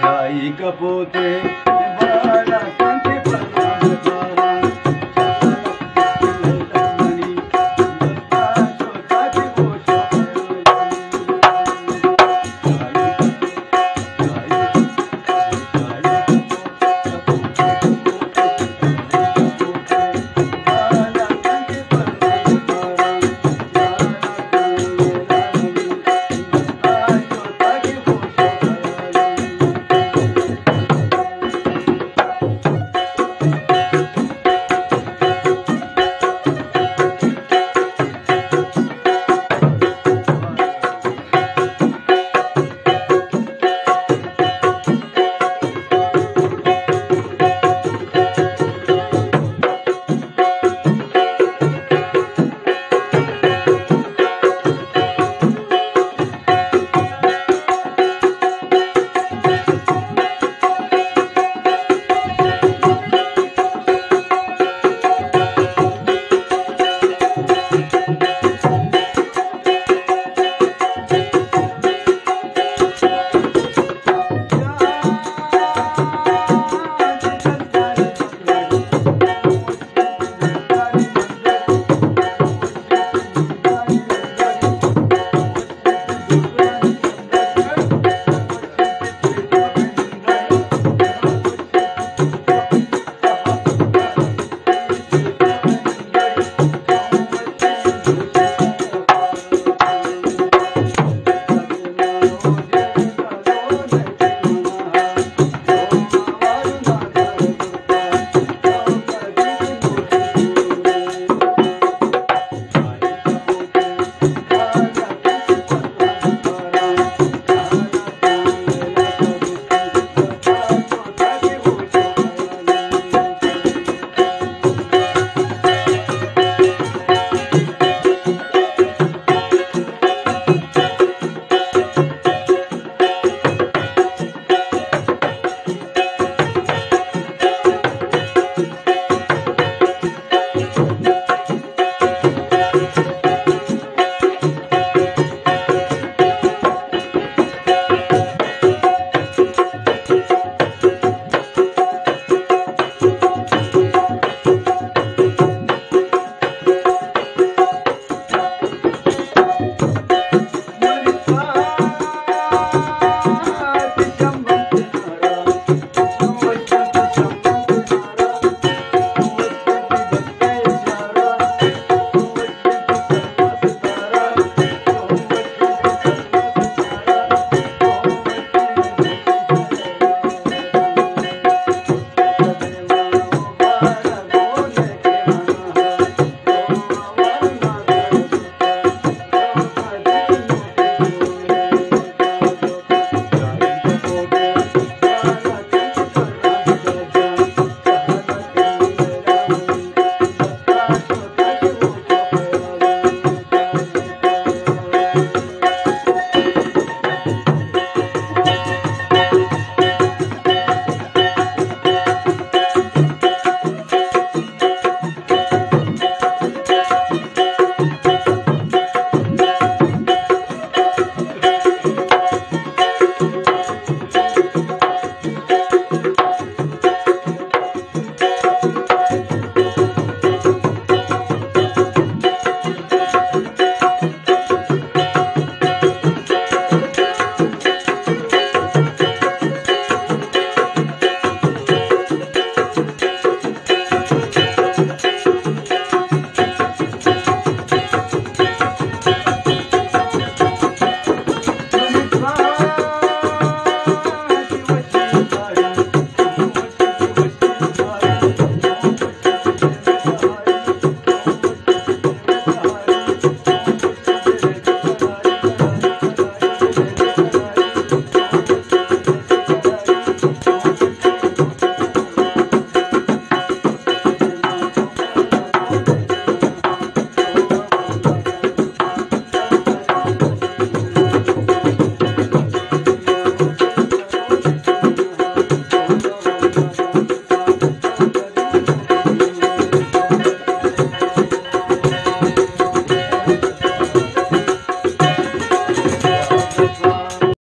下一个部队。